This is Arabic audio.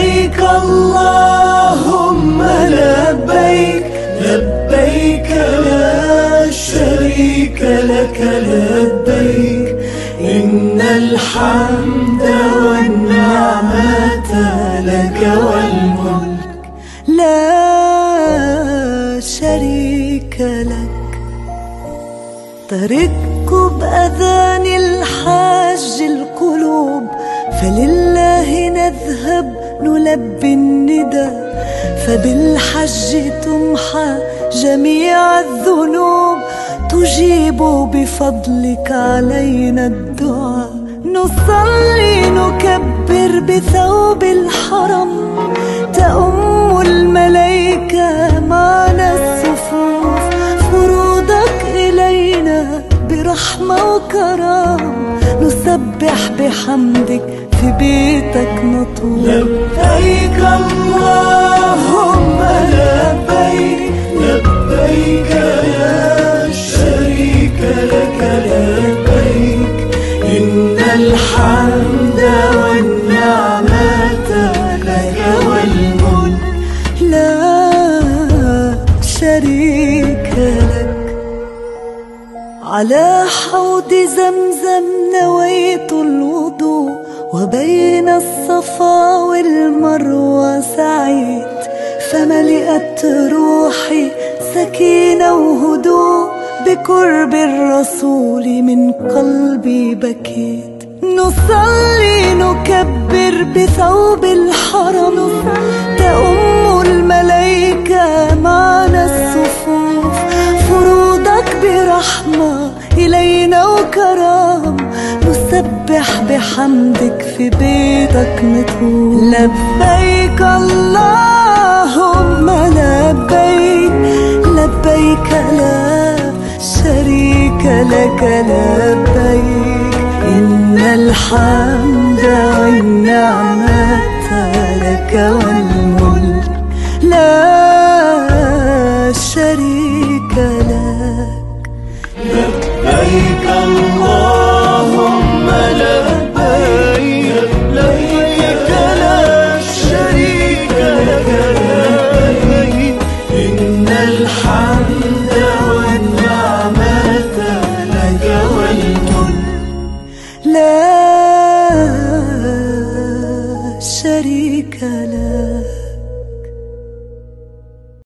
لبيك اللهم لبيك لبيك لا شريك لك لبيك. إن الحمد والنعمة لك والملك. لا شريك لك. طرقت بأذان الحاج القلوب فلله نذهب نلبي الندى فبالحج تمحى جميع الذنوب. تجيب بفضلك علينا الدعاء. نصلي نكبر بثوب الحرم. تأم الملائكة معنا الصفوف. فروضك إلينا برحمة وكرم نسبح بحمدك في بيتك نطوف لبيك اللهم لبيك لبيك لا شريك لك لبيك. إن الحمد والنعمة لك والملك. لا شريك لك. على حوض زمزم نويت الوضوء. وبين الصفا والمروة سعيت فملئت روحي سكينة وهدوء بقرب الرسول من قلبي بكيت نصلي نكبر بثوب الحرم تأم الملائكة معنا الصفوف. فروضك برحمة إلينا وكرم نسبح بحمدك في بيتك نطوف لبيك اللهم لبيك لبيك لا شريك لك لبيك. إن الحمد والنعمة لك شريك لك